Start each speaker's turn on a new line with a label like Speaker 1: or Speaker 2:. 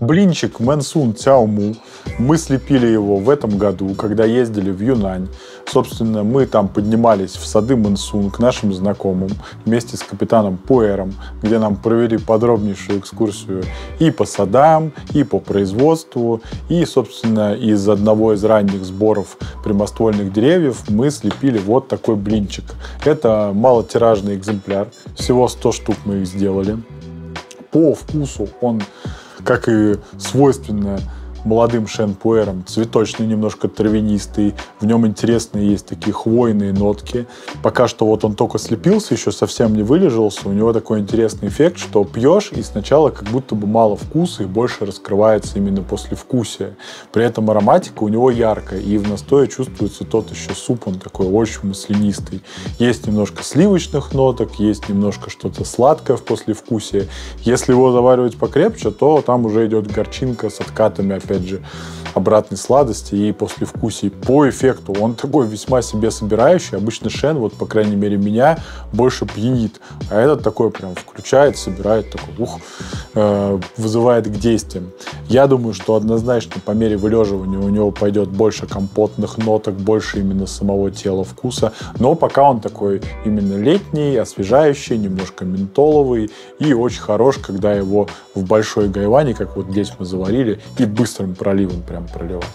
Speaker 1: Блинчик Мэнсун Цяому. Мы слепили его в этом году, когда ездили в Юнань. Собственно, мы там поднимались в сады Мэнсун к нашим знакомым вместе с капитаном Пуэром, где нам провели подробнейшую экскурсию и по садам, и по производству, и, собственно, из одного из ранних сборов прямоствольных деревьев мы слепили вот такой блинчик. Это малотиражный экземпляр, всего 100 штук мы их сделали. По вкусу он как и свойственно молодым шенпуэром, цветочный, немножко травянистый. В нем интересные есть такие хвойные нотки. Пока что вот он только слепился, еще совсем не вылежался. У него такой интересный эффект, что пьешь, и сначала как будто бы мало вкуса, и больше раскрывается именно после вкусия. При этом ароматика у него яркая, и в настое чувствуется тот еще суп, он такой очень маслянистый. Есть немножко сливочных ноток, есть немножко что-то сладкое в послевкусии. Если его заваривать покрепче, то там уже идет горчинка с откатами опять же, обратной сладости и послевкусий. По эффекту он такой весьма себе собирающий. Обычно Шен, вот, по крайней мере, меня больше пьянит. А этот такой прям включает, собирает, такой, ух, э, вызывает к действиям. Я думаю, что однозначно по мере вылеживания у него пойдет больше компотных ноток, больше именно самого тела вкуса. Но пока он такой именно летний, освежающий, немножко ментоловый и очень хорош, когда его в большой гайване, как вот здесь мы заварили, и быстрым проливом прям проливать.